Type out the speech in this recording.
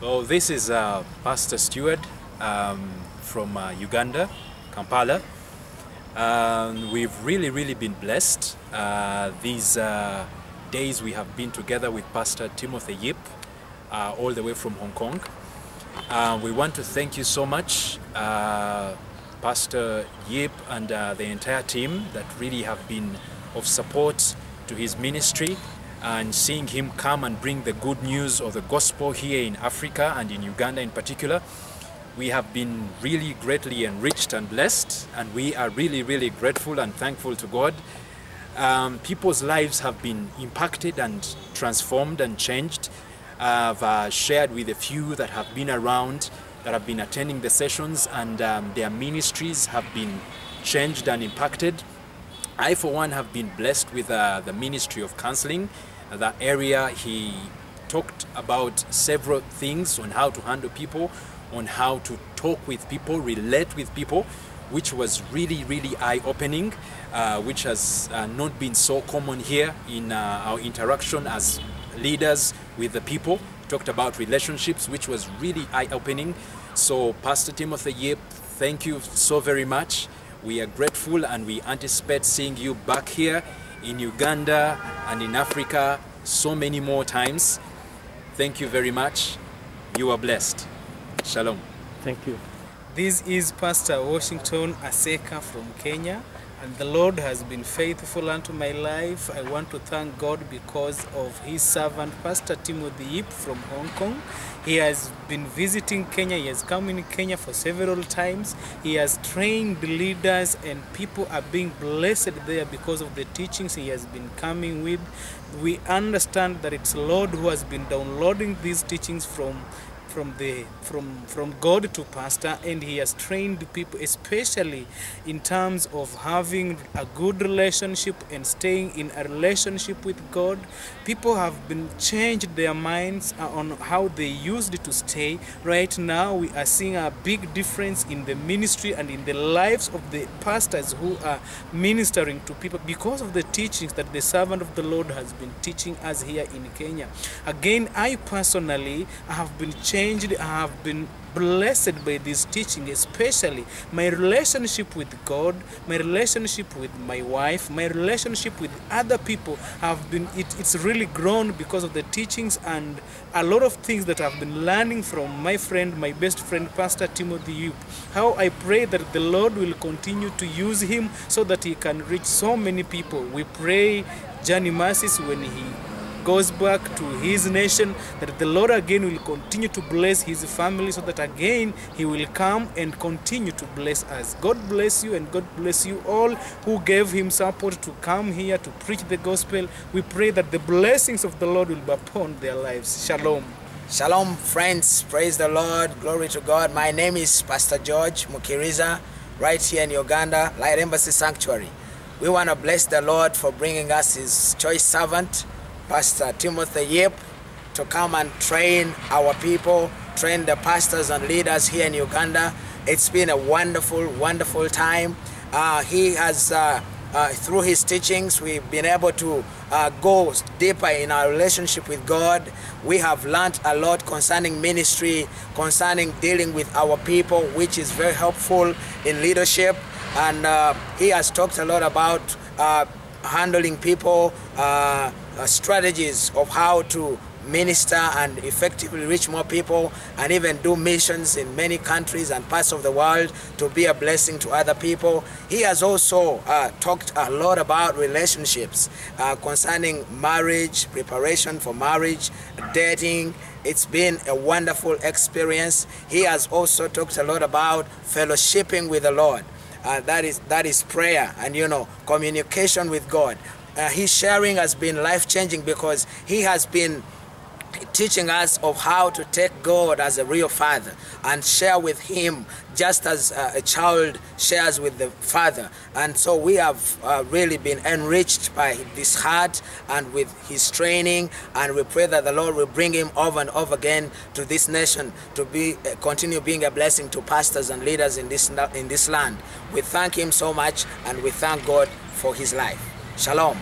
Well, this is uh, Pastor Stewart um, from uh, Uganda, Kampala. Um, we've really, really been blessed. Uh, these uh, days we have been together with Pastor Timothy Yip, uh, all the way from Hong Kong. Uh, we want to thank you so much, Pastor Yip and the entire team that really have been of support to his ministry and seeing him come and bring the good news of the gospel here in Africa and in Uganda in particular. We have been really greatly enriched and blessed, and we are really, really grateful and thankful to God. Um, people's lives have been impacted and transformed and changed. I've uh, shared with a few that have been around, that have been attending the sessions, and um, their ministries have been changed and impacted. I, for one, have been blessed with uh, the ministry of counseling. That area, he talked about several things on how to handle people, on how to talk with people, relate with people, which was really, really eye opening, uh, which has uh, not been so common here in uh, our interaction as leaders with the people. Talked about relationships, which was really eye opening. So, Pastor Timothy Yip, thank you so very much. We are grateful and we anticipate seeing you back here in Uganda and in Africa so many more times. Thank you very much. You are blessed. Shalom. Thank you. This is Pastor Washington Aseka from Kenya, and the Lord has been faithful unto my life. I want to thank God because of his servant, Pastor Timothy Yip from Hong Kong. He has been visiting Kenya, he has come in Kenya for several times. He has trained leaders, and people are being blessed there because of the teachings he has been coming with. We understand that it's Lord who has been downloading these teachings from from the from from God to pastor and he has trained people especially in terms of having a good relationship and staying in a relationship with God. People have been changed their minds on how they used to stay. Right now we are seeing a big difference in the ministry and in the lives of the pastors who are ministering to people because of the teachings that the servant of the Lord has been teaching us here in Kenya. Again I personally have been changed changed. I have been blessed by this teaching, especially my relationship with God, my relationship with my wife, my relationship with other people have been, it, it's really grown because of the teachings and a lot of things that I've been learning from my friend, my best friend, Pastor Timothy Yip. How I pray that the Lord will continue to use him so that he can reach so many people. We pray journey mercies when he goes back to his nation, that the Lord again will continue to bless his family so that again he will come and continue to bless us. God bless you and God bless you all who gave him support to come here to preach the gospel. We pray that the blessings of the Lord will be upon their lives. Shalom. Shalom, friends. Praise the Lord. Glory to God. My name is Pastor George Mukiriza, right here in Uganda, Light Embassy Sanctuary. We want to bless the Lord for bringing us his choice servant, Pastor Timothy Yip to come and train our people, train the pastors and leaders here in Uganda. It's been a wonderful, wonderful time. Uh, he has, uh, uh, through his teachings, we've been able to uh, go deeper in our relationship with God. We have learned a lot concerning ministry, concerning dealing with our people, which is very helpful in leadership. And uh, he has talked a lot about uh, handling people, uh, strategies of how to minister and effectively reach more people and even do missions in many countries and parts of the world to be a blessing to other people. He has also uh, talked a lot about relationships uh, concerning marriage, preparation for marriage, dating. It's been a wonderful experience. He has also talked a lot about fellowshipping with the Lord. Uh, that is that is prayer and you know communication with God. Uh, his sharing has been life changing because he has been teaching us of how to take God as a real father and share with him just as uh, a child shares with the father. And so we have uh, really been enriched by this heart and with his training. And we pray that the Lord will bring him over and over again to this nation to be uh, continue being a blessing to pastors and leaders in this in this land. We thank him so much and we thank God for his life shalom